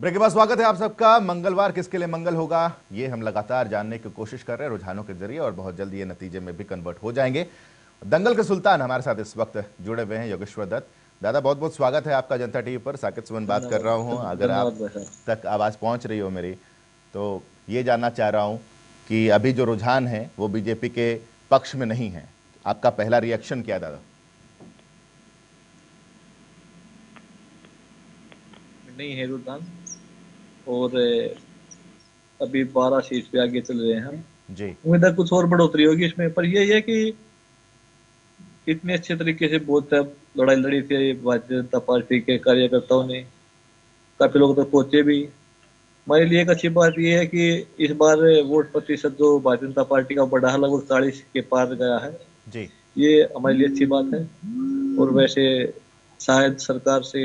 Break के बाद स्वागत है आप सबका। मंगलवार किसके लिए मंगल होगा ये हम लगातार जानने की कोशिश कर रहे हैं रुझानों के ज़रिए और बहुत जल्दी ये नतीजे में भी कन्वर्ट हो जाएँगे। दंगल के सुल्तान हमारे साथ इस वक्त जुड़े हुए हैं योगेश्वर दत्त। दादा बहुत बहुत स्वागत है आपका जनता टीवी पर। साकिब सुमन बात कर रहा हूँ अगर आप तक आवाज़ पहुँच रही हो मेरी तो ये जानना चाह रहा हूँ कि अभी जो रुझान है वो बीजेपी के पक्ष में नहीं है। आपका पहला रिएक्शन क्या दादा? नहीं है रुझान। और अभी बारह सीट पे आगे चल रहे हैं हम। जी। उम्मीद है कुछ और बढ़ोतरी होगी इसमें पर ये है कि इतने अच्छे तरीके से बहुत लड़ाई लड़ी थी भारतीय जनता पार्टी के कार्यकर्ताओं ने काफ़ी लोग तक पहुँचे भी। हमारे लिए एक अच्छी बात यह है कि इस बार वोट प्रतिशत जो भारतीय जनता पार्टी का बढ़ा है लगभग चालीस के पार गया है। जी। ये हमारे लिए अच्छी बात है और वैसे शायद सरकार से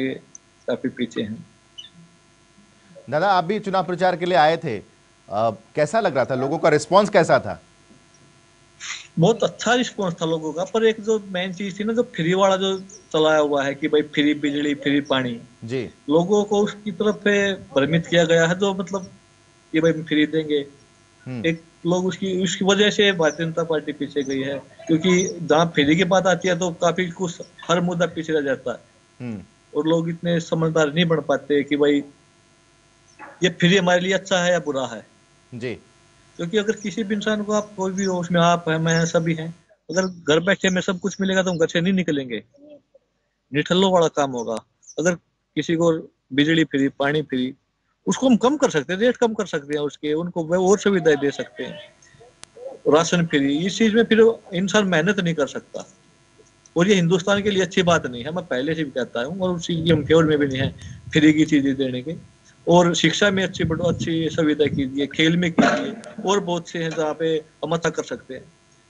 काफ़ी पीछे हैं। दादा आप भी चुनाव प्रचार के लिए आए थे। आ, कैसा लग रहा था? लोगों का रिस्पांस कैसा था? बहुत अच्छा रिस्पांस था लोगों का पर एक जो मेन चीज़ थी ना जो फ्री वाला जो चलाया हुआ है कि भाई फ्री बिजली फ्री पानी जी। लोगों को उसकी तरफ़ भ्रमित किया गया है जो मतलब कि भाई फ्री देंगे। हम्म, एक लोग उसकी उसकी वजह से भारतीय जनता पार्टी पीछे गई है क्योंकि जहाँ फ्री की बात आती है तो काफ़ी कुछ हर मुद्दा पीछे रह जाता है। हम्म, और लोग इतने समझदार नहीं बन पाते कि भाई ये फ्री हमारे लिए अच्छा है या बुरा है? जी। क्योंकि अगर किसी भी इंसान को आप कोई भी हो उसमें आप है मैं है सभी हैं अगर घर बैठे में सब कुछ मिलेगा तो हम घर से नहीं निकलेंगे। निठल्लो वाला काम होगा। अगर किसी को बिजली फ्री पानी फ्री उसको हम कम कर सकते हैं रेट कम कर सकते हैं उसके उनको वह और सुविधाएँ दे सकते हैं। राशन फ्री इस चीज़ में फिर इंसान मेहनत नहीं कर सकता। और ये हिंदुस्तान के लिए अच्छी बात नहीं है मैं पहले से भी कहता हूँ और उसी की हम फेवर में भी नहीं है फ्री की चीज़ें देने के। और शिक्षा में अच्छी बड़ो अच्छी सुविधा कीजिए, खेल में कीजिए, और बहुत से हैं जहाँ पे हम अच्छा कर सकते हैं।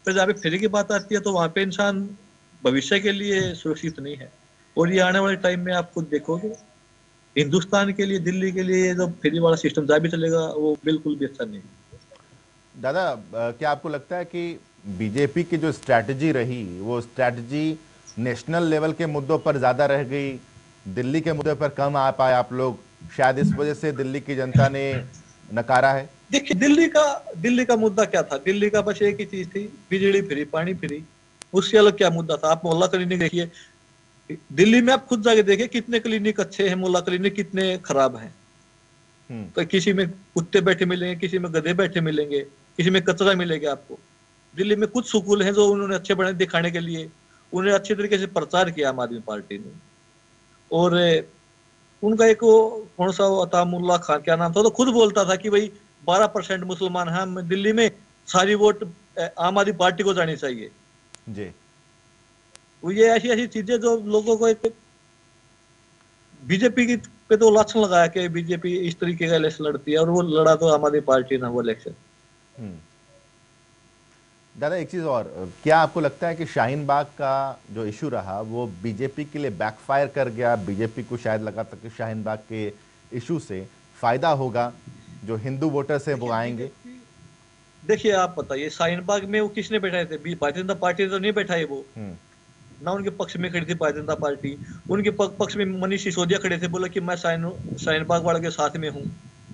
फिर जहाँ पे फ्री की बात आती है तो वहाँ पे इंसान भविष्य के लिए सुरक्षित नहीं है। और ये आने वाले टाइम में आप खुद देखोगे, हिंदुस्तान के लिए, दिल्ली के लिए जो फ्री वाला सिस्टम जहाँ भी चलेगा, वो बिल्कुल भी अच्छा नहीं दादा क्या आपको लगता है कि बीजेपी की जो स्ट्रैटेजी रही, वो स्ट्रैटेजी नेशनल लेवल के मुद्दों पर ज़्यादा रह गई, दिल्ली के मुद्दे पर कम आ पाए आप लोग? शायद इस वजह से दिल्ली की जनता ने नकारा है। देखिए दिल्ली का दिल्ली का मुद्दा क्या था? दिल्ली का बस एक ही चीज़ थी बिजली फ्री पानी फ्री। उससे अलग क्या मुद्दा था? आप मोहल्ला क्लिनिक देखिए। दिल्ली में आप खुद जाके देखिए कितने क्लिनिक अच्छे हैं मोहल्ला क्लिनिक कितने खराब हैं। हम्म, तो किसी में कुत्ते बैठे मिलेंगे किसी में गधे बैठे मिलेंगे किसी में कचरा मिलेगा आपको। दिल्ली में कुछ स्कूल हैं जो उन्होंने अच्छे बने दिखाने के लिए उन्हें अच्छे तरीके से प्रचार किया आम आदमी पार्टी ने। और उनका एक वो कौन सा वो अतामुल्ला खान क्या नाम था तो खुद बोलता था कि भाई बारह परसेंट मुसलमान हैं दिल्ली में सारी वोट आम आदमी पार्टी को जानी चाहिए। जी। वो ये ऐसी ऐसी चीज़ें जो लोगों को एक बीजेपी की पे तो लक्षण लगाया कि बीजेपी इस तरीके का इलेक्शन लड़ती है और वो लड़ा तो आम आदमी पार्टी ना वो इलेक्शन। हम्म। दादा एक चीज़ और क्या आपको लगता है कि शाहीन बाग का जो इशू रहा वो बीजेपी के लिए बैकफायर कर गया? बीजेपी को शायद लगा था कि शाहीन बाग के इशू से फ़ायदा होगा जो हिंदू वोटर्स हैं वो आएँगे? देखिए आप बताइए शाहीन बाग में वो किसने बैठाए थे? भारतीय जनता पार्टी तो नहीं बैठाए वो। हम्म, ना उनके पक्ष में खड़ी थी भारतीय जनता पार्टी। उनके पक्ष में मनीष सिसोदिया खड़े थे बोला कि मैं शाहीन शाहीन बाग वाले के साथ में हूँ।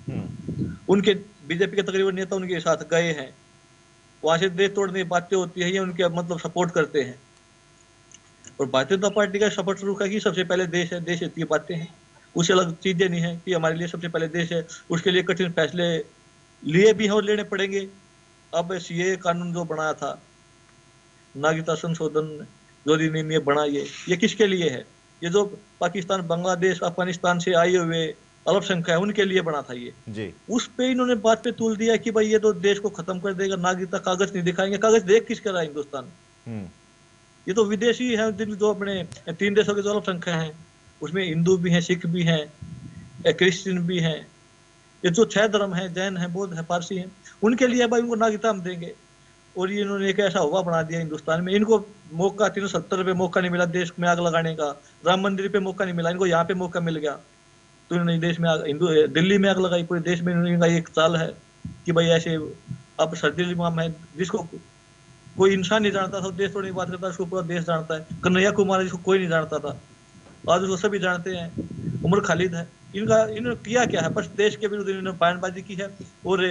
हम्म, उनके बीजेपी के तकरीबन नेता उनके साथ गए हैं। से देश तोड़ने की बातें होती है, ये उनके मतलब सपोर्ट करते हैं। और भारतीय जनता पार्टी का सपोर्ट शुरू का कि सबसे पहले देश है, देश हित बातें हैं। उससे अलग चीज़ें नहीं है कि हमारे लिए सबसे पहले देश है, उसके लिए कठिन फैसले लिए भी हैं और लेने पड़ेंगे। अब ये कानून जो बनाया था, नागरिकता संशोधन जो अधिनियम ये बना ये ये किसके लिए है? ये जो पाकिस्तान, बांग्लादेश, अफ़गानिस्तान से आए हुए अल्पसंख्यक है उनके लिए बना था ये। जी। उस पे इन्होंने बात पे तुल दिया कि भाई ये तो देश को खत्म कर देगा नागरिकता कागज़ नहीं दिखाएँगे। कागज़ देख किस रहा है हिंदुस्तान? हम्म, ये तो विदेशी है जो अपने तीन देशों के जो अल्पसंख्यक है उसमें हिंदू भी हैं सिख भी हैं क्रिश्चियन भी हैं। ये जो छह धर्म है जैन है बौद्ध है पारसी है उनके लिए भाई उनको नागरिकता हम देंगे। और ये इन्होंने एक ऐसा हुआ बना दिया हिंदुस्तान में। इनको मौका तीन सौ सत्तर पे मौका नहीं मिला देश में आग लगाने का। राम मंदिर पे मौका नहीं मिला इनको यहाँ पे मौका मिल गया। तो इन्होंने देश में हिंदू दिल्ली में आग लगाई, पूरे देश में इन्होंने एक चाल है कि भाई ऐसे अब सर्दी इमाम है, जिसको कोई इंसान नहीं जानता था, देश की बात करता उसको पूरा देश जानता है। कन्हैया कुमार जिसको कोई नहीं जानता था, आज उसको सभी जानते हैं, उमर खालिद है। इनका, इन्होंने किया क्या है? बस देश के विरुद्ध इन्होंने बयानबाजी की है और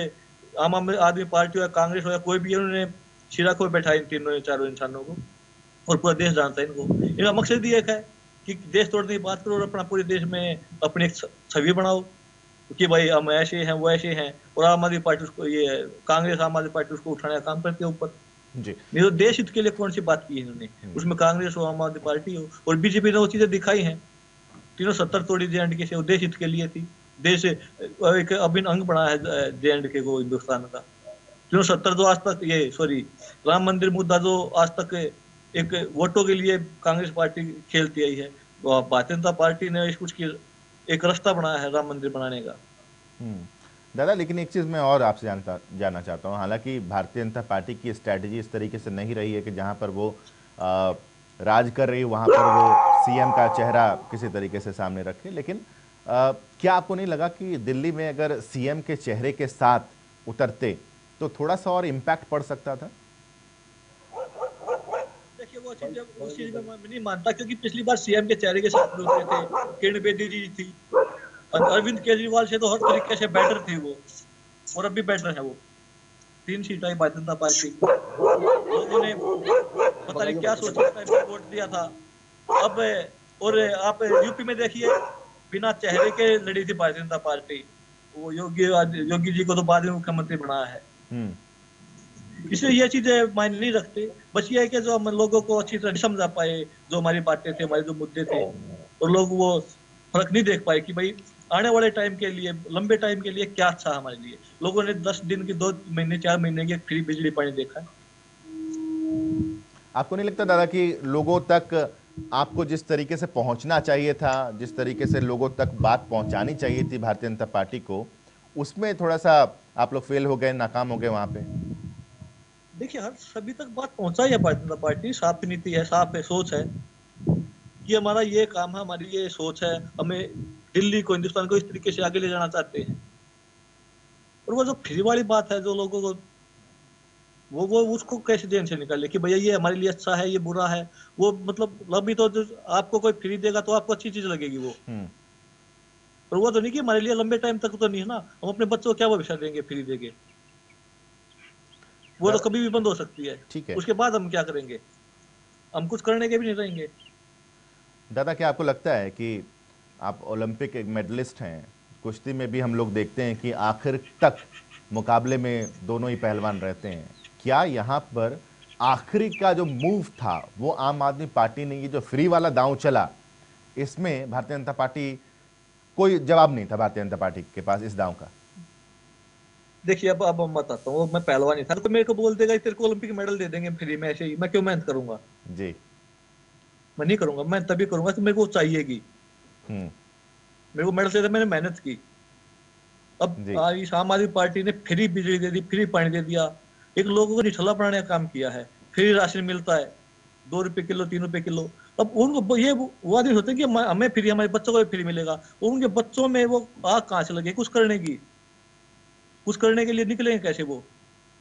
आम आदमी पार्टी हो या कांग्रेस हो या कोई भी उन्होंने शिरा को बैठा इन तीनों, चारों इंसानों को और पूरा देश जानता है इनको। इनका मकसद ही एक है कि देश तोड़ने की बात करो और अपना पूरे देश में अपनी एक छवि बनाओ। कि भाई हम ऐसे हैं वो ऐसे हैं और आम आदमी पार्टी उसको ये कांग्रेस आम आदमी पार्टी उसको उठाने का काम करती है ऊपर। जी। नहीं तो देश हित के लिए कौन सी बात की है इन्होंने? उसमें कांग्रेस हो आम आदमी पार्टी हो और बीजेपी ने वो चीज़ें दिखाई हैं। तीनों सत्तर तोड़ी जे एंड के से देश हित के लिए थी। देश एक अभिन्न अंग बना है जे एंड के को हिंदुस्तान का। तीनों सत्तर जो आज तक ये सॉरी राम मंदिर मुद्दा जो आज तक एक वोटों के लिए कांग्रेस पार्टी खेलती आई है। तो भारतीय जनता पार्टी ने कुछ की एक रास्ता बनाया है राम मंदिर बनाने का। हम्म। दादा लेकिन एक चीज़ मैं और आपसे जानता जानना चाहता हूँ। हालाँकि भारतीय जनता पार्टी की स्ट्रैटेजी इस तरीके से नहीं रही है कि जहाँ पर वो आ, राज कर रही वहाँ पर वो सीएम का चेहरा किसी तरीके से सामने रखे। लेकिन आ, क्या आपको नहीं लगा कि दिल्ली में अगर सीएम के चेहरे के साथ उतरते तो थोड़ा सा और इम्पैक्ट पड़ सकता था? मानता क्योंकि पिछली बार सीएम के चेहरे के साथ थे, किरण बेदी जी थी अरविंद केजरीवाल से तो हर तरीके से बेटर थे वो, और बेटर है वो। तीन भारतीय जनता पार्टी लोगों ने पता नहीं क्या सोचा वोट दिया था। अब, और आप यूपी में देखिए, बिना चेहरे के लड़ी थी भारतीय जनता पार्टी। वो योगी योगी जी को तो बाद में मुख्यमंत्री बनाया है। हम्म। इसलिए ये चीज़ें मायने नहीं रखते। बस ये है कि जो हम लोगों को अच्छी तरह समझा पाए, जो हमारी बातें थे, हमारे जो मुद्दे थे, और लोग वो फ़र्क नहीं देख पाए कि भाई, आने वाले टाइम के लिए, लंबे टाइम के लिए क्या अच्छा हमारे लिए। लोगों ने दस दिन की, दो महीने, चार महीने की फ्री बिजली पानी देखा। आपको नहीं लगता दादा कि लोगों तक आपको जिस तरीके से पहुँचना चाहिए था, जिस तरीके से लोगों तक बात पहुंचानी चाहिए थी भारतीय जनता पार्टी को, उसमें थोड़ा सा आप लोग फेल हो गए, नाकाम हो गए वहाँ पे? देखिए हर सभी तक बात पहुँचा है भारतीय जनता पार्टी साफ़ नीति है साफ़ है सोच है। कि हमारा ये काम है हमारी ये सोच है। हमें दिल्ली को हिंदुस्तान को इस तरीके से आगे ले जाना चाहते हैं। और वो जो फ्री वाली बात है जो लोगों को वो वो उसको कैसे देन से निकाले कि भैया ये हमारे लिए अच्छा है ये बुरा है? वो मतलब अभी तो आपको कोई फ्री देगा तो आपको अच्छी चीज़ लगेगी वो। हम्म। और वो तो नहीं कि हमारे लिए लंबे टाइम तक तो नहीं है ना। हम अपने बच्चों को क्या भविष्य देंगे फ्री देंगे वो तो कभी भी बंद हो सकती है। ठीक है। उसके बाद हम क्या करेंगे? हम कुछ करने के भी नहीं रहेंगे। दादा क्या आपको लगता है कि आप ओलंपिक एक मेडलिस्ट हैं? कुश्ती में भी हम लोग देखते हैं कि आखिर तक मुकाबले में दोनों ही पहलवान रहते हैं। क्या यहाँ पर आखिरी का जो मूव था वो आम आदमी पार्टी ने ये जो फ्री वाला दांव चला इसमें भारतीय जनता पार्टी कोई जवाब नहीं था भारतीय जनता पार्टी के पास इस दांव का। देखिए अब अब मैं बताता हूँ। मैं पहलवान ही था तो मेरे को बोल देगा तेरे को ओलंपिक मेडल दे देंगे फ्री में ऐसे ही। मैं क्यों मेहनत करूँगा? जी। मैं नहीं करूँगा मैं तभी करूँगा तो मेरे को चाहिएगी। हम्म। मेरे को मेडल से मैंने मेहनत की। अब आम आदमी पार्टी ने फ्री बिजली दे दी फ्री पानी दे दिया। एक लोगों को निठला बनाने का काम किया है। फ्री राशन मिलता है। दो रुपए किलो तीन रुपए किलो। अब उनको ये वो आदमी होते हैं कि हमें फ्री हमारे बच्चों को भी फ्री मिलेगा। उनके बच्चों में वो आग कहाँ से लगे? कुछ करने की। कुछ करने के लिए निकलेंगे कैसे वो?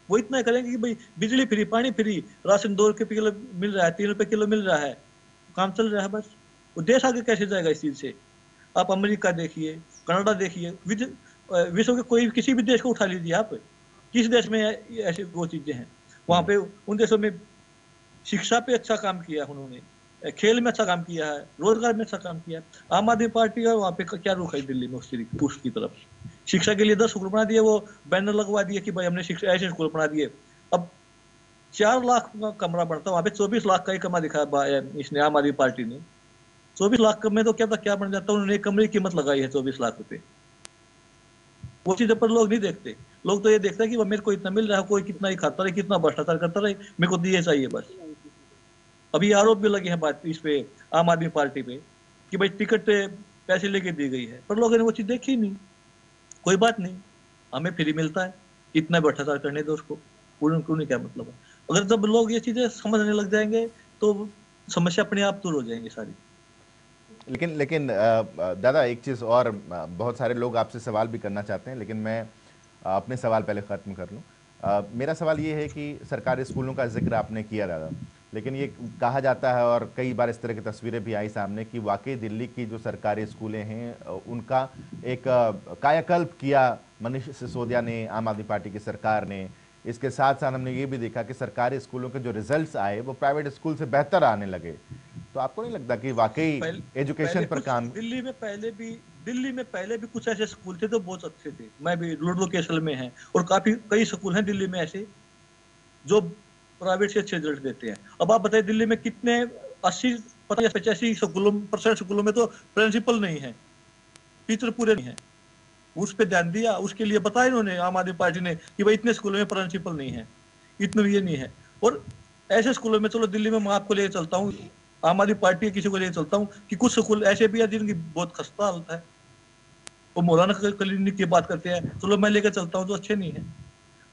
वो इतना करेंगे कि भाई, बिजली फ्री, पानी फ्री, राशन दो रुपये किलो मिल रहा है, तीन रुपये किलो मिल रहा है। काम चल रहा है बस। वो देश आगे कैसे जाएगा इस चीज़ से? आप अमेरिका देखिए, कनाडा देखिए विश्व के कोई किसी भी देश को उठा लीजिए आप। किस देश में ऐसी वो चीज़ें हैं? वहाँ पे उन देशों में शिक्षा पे अच्छा काम किया उन्होंने। खेल में अच्छा काम किया है, रोज़गार में अच्छा काम किया। आम आदमी पार्टी का वहाँ पे क्या रुख है दिल्ली में उस की तरफ़? शिक्षा के लिए दस स्कूल बना दिए, वो बैनर लगवा दिए कि भाई हमने शिक्षा, ऐसे स्कूल बना दिए। अब चार लाख का कमरा बनता वहाँ पे चौबीस लाख का ही कमरा दिखा इसने, आम आदमी पार्टी ने। चौबीस लाख में तो क्या था क्या बन जाता उन्होंने कमरे की कीमत लगाई है चौबीस लाख रुपए। वो चीज़ पर लोग नहीं देखते। लोग तो ये देखते हैं कि मेरे को इतना मिल रहा है, कोई कितना ही खाता रहे, कितना भ्रष्टाचार करता रहे, मेरे को दिए चाहिए बस। अभी आरोप भी लगे हैं बात इस पे, आम आदमी पार्टी पे, कि भाई टिकट, पैसे लेके दी गई है। पर लोगों ने वो चीज़ देखी नहीं। कोई बात नहीं, हमें फ्री मिलता है। इतना भ्रष्टाचार करने दो उसको। पूर्ण क्यों नहीं क्या मतलब है? अगर जब लोग ये चीज़ें समझने लग जाएँगे तो समस्या अपने आप दूर हो जाएँगे सारी। लेकिन लेकिन दादा, एक चीज़ और बहुत सारे लोग आपसे सवाल भी करना चाहते हैं, लेकिन मैं अपने सवाल पहले ख़त्म कर लूँ। मेरा सवाल ये है कि सरकारी स्कूलों का ज़िक्र आपने किया, दादा। लेकिन ये कहा जाता है और कई बार इस तरह की तस्वीरें भी आई सामने कि वाकई दिल्ली की जो सरकारी स्कूलें हैं उनका एक कायाकल्प किया मनीष सिसोदिया ने आम आदमी पार्टी की सरकार ने। इसके साथ साथ हमने ये भी देखा कि सरकारी स्कूलों के जो रिजल्ट्स आए वो प्राइवेट स्कूल से बेहतर आने लगे। तो आपको नहीं लगता कि वाकई एजुकेशन पर काम दिल्ली में पहले भी दिल्ली में पहले भी कुछ ऐसे स्कूल थे तो बहुत अच्छे थे। मैं भी लुडो केसल में है और काफ़ी कई स्कूल हैं दिल्ली में ऐसे जो प्राइवेट से अच्छे रिज़ल्ट देते हैं। अब आप बताइए दिल्ली में कितने अस्सी पता पचासी स्कूलों परसेंट स्कूलों में तो प्रिंसिपल नहीं है। टीचर पूरे नहीं है। उस पर ध्यान दिया, उसके लिए बताया इन्होंने, आम आदमी पार्टी ने, कि भाई इतने स्कूलों में प्रिंसिपल नहीं है। इतने ये नहीं है। और ऐसे स्कूलों में, चलो दिल्ली में मैं आपको लेके चलता हूँ, आम आदमी पार्टी किसी को लेके चलता हूँ, कि कुछ स्कूल ऐसे भी है जिनकी बहुत खस्ता हालत है। वो मौलाना क्लिनिक की बात करते हैं, चलो मैं लेकर चलता हूँ जो अच्छे नहीं है।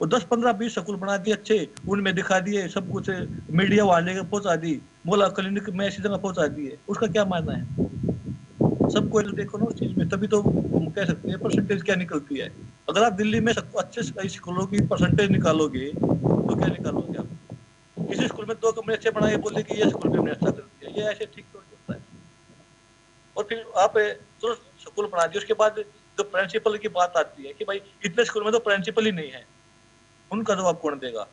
वो दस पंद्रह बीस स्कूल बना दिए अच्छे, उनमें दिखा दिए, सब कुछ, मीडिया वाले लेकर पहुँचा दी मोला क्लिनिक में ऐसी जगह पहुँचा दिए, उसका क्या मानना है? सबको देखो ना उस चीज़ में, तभी तो हम कह सकते हैं परसेंटेज क्या निकलती है। अगर आप दिल्ली में अच्छे स्कूलों की परसेंटेज निकालोगे तो क्या निकालोगे आप? किसी स्कूल में दो कमरे अच्छे बनाए, बोले कि ये स्कूल भी हमने अच्छा कर दिया, ये ऐसे ठीक तो होता है। और फिर आप चलो स्कूल बना दिए, उसके बाद जो प्रिंसिपल की बात आती है कि भाई, इतने स्कूल में तो प्रिंसिपल ही नहीं है। उनका जवाब कौन देगा?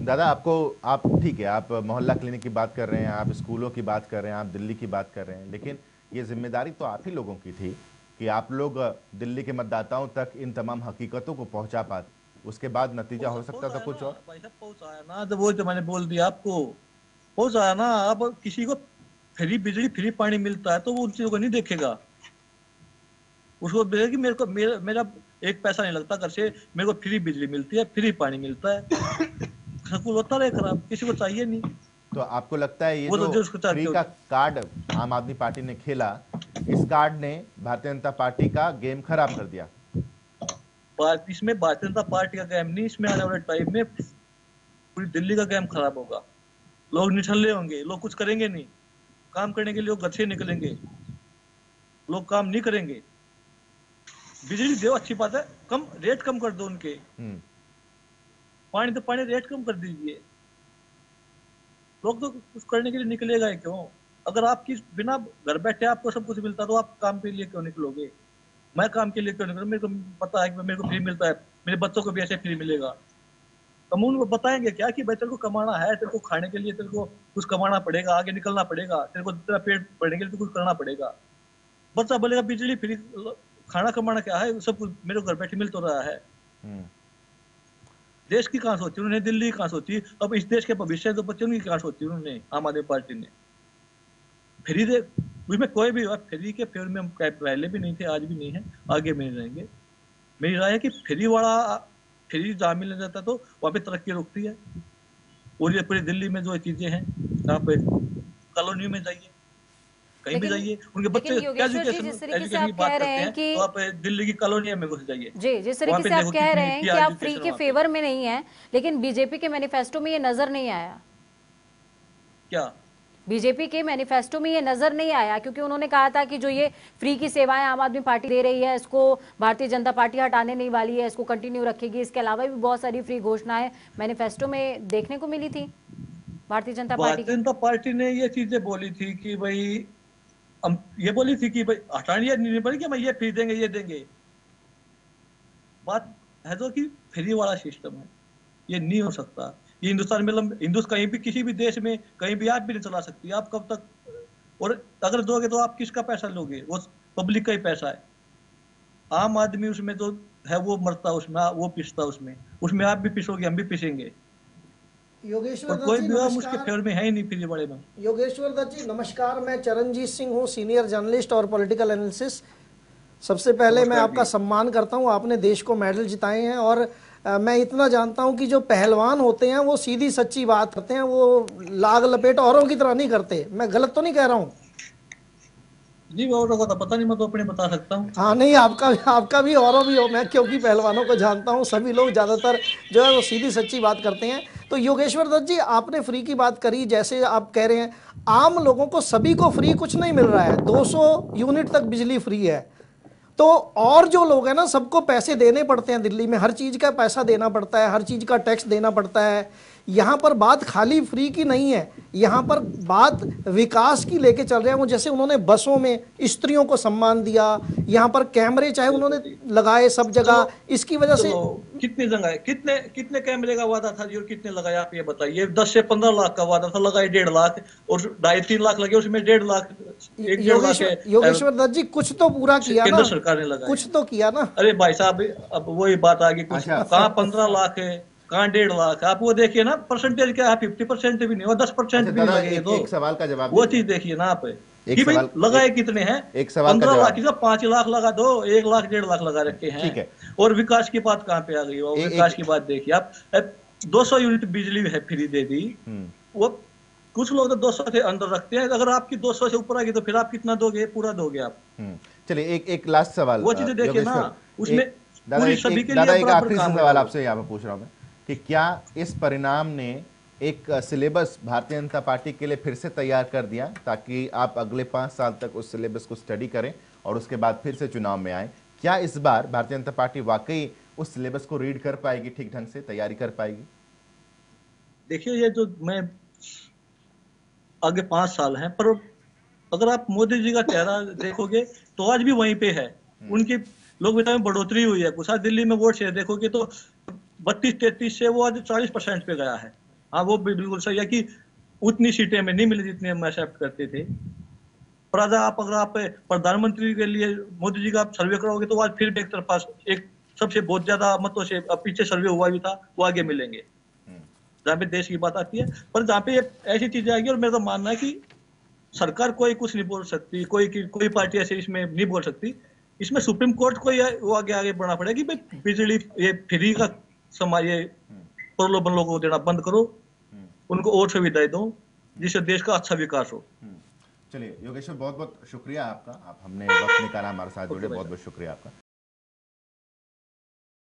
दादा आपको आप ठीक है आप मोहल्ला क्लिनिक की बात कर रहे हैं आप स्कूलों की बात कर रहे हैं आप दिल्ली की बात कर रहे हैं लेकिन ये ज़िम्मेदारी तो आप ही लोगों की थी कि आप लोग दिल्ली के मतदाताओं तक इन तमाम हकीकतों को पहुँचा पाते। उसके बाद नतीजा हो सकता था कुछ और। भाई साहब पहुँचाया ना तो वो जो मैंने बोल दिया आपको पहुँचाया ना अब किसी को फ्री बिजली फ्री पानी मिलता है तो वो उन चीज़ों को नहीं देखेगा। उसको देखेगा कि मेरे को मेरा मेरा एक पैसा नहीं लगता घर से मेरे को फ्री बिजली मिलती है फ्री पानी मिलता है। स्कूल होता रहे खराब किसी को चाहिए नहीं। तो आपको लगता है ये वो तो फ्री का कार्ड आम आदमी पार्टी ने खेला इस कार्ड ने भारतीय जनता पार्टी का गेम खराब कर दिया। इसमें भारतीय जनता पार्टी का गेम नहीं इसमें आने वाले टाइम में पूरी दिल्ली का गेम खराब होगा। लोग निठल्ले होंगे लोग कुछ करेंगे नहीं। काम करने के लिए लोग घर से निकलेंगे। लोग काम नहीं करेंगे। बिजली दो अच्छी बात है। कम रेट कम कर दो उनके। हम्म। पानी तो पानी रेट कम कर दीजिए। लोग तो कुछ करने के लिए निकलेगा ही क्यों? अगर आपकी बिना घर बैठे आपको सब कुछ मिलता तो आप काम के लिए क्यों निकलोगे? मैं काम के लिए क्यों निकलूँ? मेरे को पता है कि मेरे को फ्री मिलता है। मेरे बच्चों को भी ऐसे फ्री मिलेगा। हम उनको बताएँगे क्या कि भाई तेरे को कमाना है तेरे को खाने के लिए तेरे को कुछ कमाना पड़ेगा आगे निकलना पड़ेगा तेरे को तेरा पेट भरने के लिए तो कुछ करना पड़ेगा। बच्चा बोलेगा बिजली फ्री खाना कमाना क्या है? सब कुछ मेरे घर बैठे मिल तो रहा है। हम्म। देश की कहाँ सोची उन्होंने दिल्ली की कहाँ सोची अब इस देश के भविष्य तो बच्चे उनकी कहाँ सोची उन्होंने आम आदमी पार्टी ने। फ्री दे उसमें कोई भी फ्री के फेवर में हम पहले भी नहीं थे आज भी नहीं है आगे भी नहीं रहेंगे मेरी राय है कि फ्री वाला फ्री जहाँ मिल जाता है तो वहाँ पे तरक्की रुकती है। और ये पूरी दिल्ली में जो चीज़ें हैं आप कॉलोनी में जाइए कहीं भी लेकिन- जाइए उनके बच्चे एजुकेशन एजुकेशन की बात करते हैं कि- तो आप दिल्ली की कॉलोनी में घुस जाइए। जी जिस तरीके से आप कह रहे हैं कि आप फ्री के फेवर में नहीं है लेकिन बीजेपी के मैनिफेस्टो में ये नज़र नहीं आया। क्या? बीजेपी के मैनिफेस्टो में ये नज़र नहीं आया क्योंकि उन्होंने कहा था कि जो ये फ्री की सेवाएँ आम आदमी पार्टी दे रही है इसको भारतीय जनता पार्टी हटाने नहीं वाली है इसको कंटिन्यू रखेगी। इसके अलावा भी बहुत सारी फ्री घोषणाएँ मैनिफेस्टो में देखने को मिली थी। भारतीय जनता पार्टी भारतीय जनता पार्टी ने ये चीज़ें बोली थी कि भाई हम ये बोली थी कि भाई, हटानी ये नहीं, बोली कि हम ये फ्री देंगे, ये देंगे। बात है तो कि फ्री वाला सिस्टम है। ये नहीं हो सकता। ये हिंदुस्तान में मतलब हिंदुस्तान कहीं भी, किसी भी देश में कहीं भी आप भी नहीं चला सकती। आप कब तक, और अगर दोगे तो आप किसका पैसा लोगे? वो पब्लिक का ही पैसा है। आम आदमी उसमें जो है, वो मरता उसमें, वो पिसता उसमें। उसमें आप भी पिसोगे, हम भी पिसेंगे। योगेश्वर कोई हम उसके फेवर में है ही नहीं फिर बड़े में। योगेश्वर दत्त जी नमस्कार। मैं चरणजीत सिंह हूँ सीनियर जर्नलिस्ट और पॉलिटिकल एनालिसिस सबसे पहले मैं आपका सम्मान करता हूँ आपने देश को मेडल जिताए हैं और मैं इतना जानता हूँ कि जो पहलवान होते हैं वो सीधी सच्ची बात करते हैं वो लाग लपेट औरों की तरह नहीं करते। मैं गलत तो नहीं कह रहा हूँ? जी औरों का तो पता नहीं, मैं तो अपने बता सकता हूँ। हाँ नहीं, आपका आपका भी औरों भी हो, मैं क्योंकि पहलवानों को जानता हूँ, सभी लोग ज़्यादातर जो है वो सीधी सच्ची बात करते हैं। तो योगेश्वर दत्त जी, आपने फ्री की बात करी, जैसे आप कह रहे हैं, आम लोगों को सभी को फ्री कुछ नहीं मिल रहा है 200 यूनिट तक बिजली फ्री है। तो और जो लोग हैं ना, सबको पैसे देने पड़ते हैं दिल्ली में, हर चीज़ का पैसा देना पड़ता है, हर चीज़ का टैक्स देना पड़ता है। यहाँ पर बात खाली फ्री की नहीं है यहाँ पर बात विकास की लेके चल रहे हैं वो जैसे उन्होंने बसों में स्त्रियों को सम्मान दिया यहाँ पर कैमरे चाहे उन्होंने लगाए सब जगह इसकी वजह से कितनी जगह कितने कितने कैमरे का वादा था जी और कितने लगाए आप ये बताइए? दस से पंद्रह लाख का वादा था लगाए डेढ़ लाख और ढाई तीन लाख लगे उसमें डेढ़ लाख योगेश्वर है, दत्त जी कुछ तो पूरा किया ना केंद्र सरकार ने लगाए कुछ तो किया ना। अरे भाई साहब अब वही बात आ गई कुछ अच्छा, कहाँ पंद्रह लाख है? कहाँ डेढ़ लाख? आप वो देखिए ना परसेंटेज क्या है? फिफ्टी परसेंट भी नहीं और दस परसेंट अच्छा, भी नहीं लगे एक, तो एक सवाल का जवाब वो चीज़ देखिए ना आप। एक कि सवाल- लगाए कितने हैं? एक सवाल पंद्रह लाख की पाँच लाख लगा दो एक लाख डेढ़ लाख लगा रखे हैं। ठीक है। और विकास की बात कहाँ पे आ गई? विकास की बात देखिए आप। दो सौ यूनिट बिजली है फ्री दे दी। हम्म, वो कुछ लोग तो 200 से अंदर रखते हैं। अगर आपकी 200 से ऊपर आ गई तो फिर आप कितना दोगे? पूरा दोगे आप। हम्म। चलिए एक एक लास्ट सवाल वो चीज़ें देखिए ना, उसमें दादा एक, सभी एक, के दादा लिए एक आखिरी सवाल आपसे यहाँ पे पूछ रहा हूँ मैं। कि क्या इस परिणाम ने एक सिलेबस भारतीय जनता पार्टी के लिए फिर से तैयार कर दिया ताकि आप अगले पाँच साल तक उस सिलेबस को स्टडी करें और उसके बाद फिर से चुनाव में आए? क्या इस बार भारतीय जनता पार्टी वाकई उस सिलेबस को रीड कर पाएगी ठीक ढंग से तैयारी कर पाएगी? देखिए ये जो मैं आगे पाँच साल हैं पर अगर आप मोदी जी का चेहरा देखोगे तो आज भी वहीं पे है। उनकी लोकप्रियता में बढ़ोतरी हुई है। कुछ दिल्ली में वोट शेयर देखोगे तो बत्तीस तैतीस से वो आज चालीस परसेंट पे गया है। हाँ वो भी बिल्कुल सही है कि उतनी सीटें में नहीं मिली जितनी हम एक्सेप्ट करते थे। पर आज आप अगर आप प्रधानमंत्री के लिए मोदी जी का आप सर्वे करोगे तो आज फिर भी एक तरफा एक सबसे बहुत ज़्यादा मतों से पीछे सर्वे हुआ भी था वो आगे मिलेंगे। जहाँ पे देश की बात आती है पर जहाँ पे ऐसी चीज़ें आएगी और मेरा तो मानना है कि सरकार कोई कुछ नहीं बोल सकती कोई कोई पार्टी ऐसे इसमें नहीं बोल सकती। इसमें सुप्रीम कोर्ट को ये वो आगे आगे बढ़ना पड़ेगा कि भाई बिजली ये फ्री का समय प्रलोभन लोगों को देना बंद करो। उनको और सुविधाएँ दो जिससे देश का अच्छा विकास हो। हम्म। चलिए योगेश्वर बहुत बहुत शुक्रिया आपका। आप हमने वक्त निकाला हमारे साथ जुड़े बहुत बहुत शुक्रिया आपका।